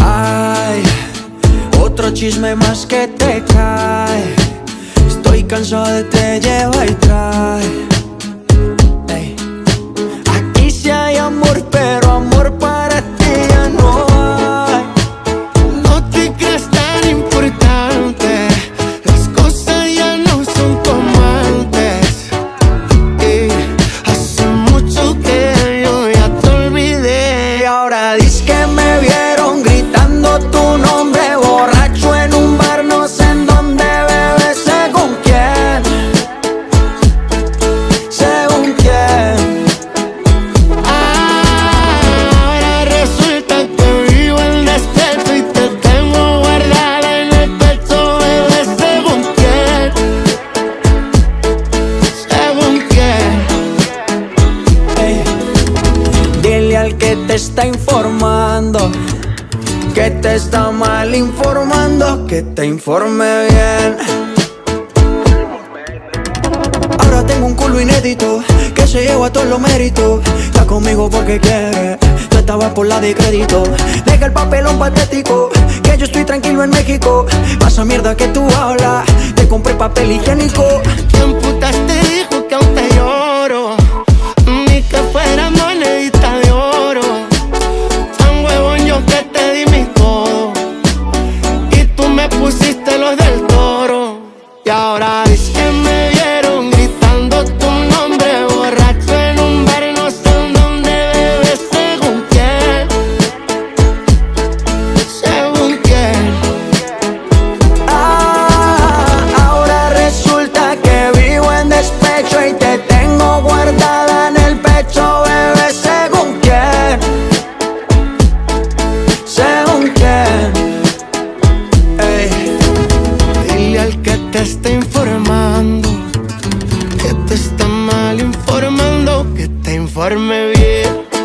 Ay, otro chisme más que te cae. Estoy cansado de te lleva y trae. Al que te está informando que te está mal informando, que te informe bien. Ahora tengo un culo inédito que se lleva todos los méritos. Está conmigo porque quiere, tú estabas por la de crédito. Deja el papelón patético, que yo estoy tranquilo en México. Pasa mierda que tú hablas, te compré papel higiénico. Ahora dices que me vieron gritando tu nombre borracho en un bar. No sé en dónde bebes, según quién. Según quién. Ah, ahora resulta que vivo en despecho y te tengo guardada en el pecho, bebé, según quién, según quién. Dile al que te está informe bien.